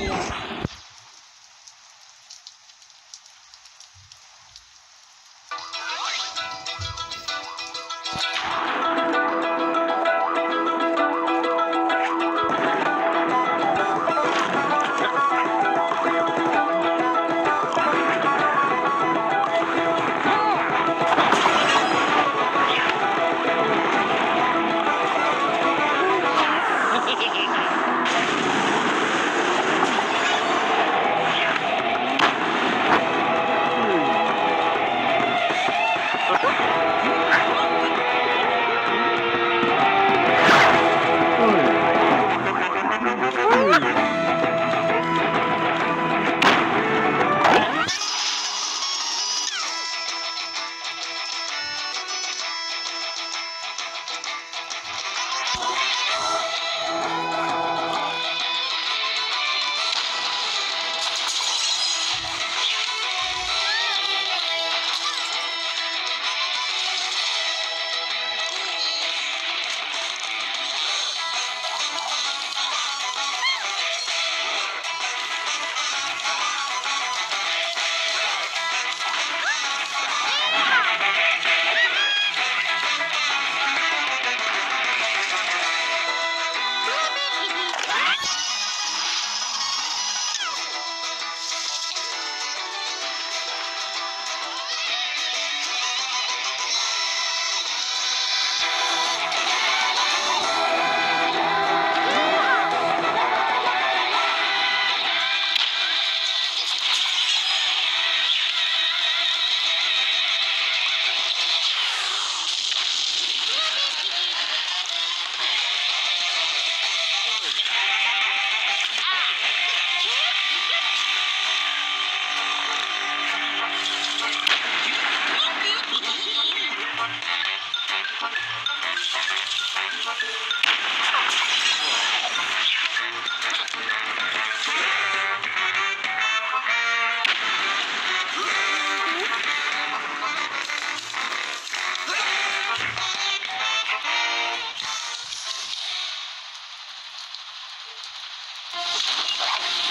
you Oh. Thank you.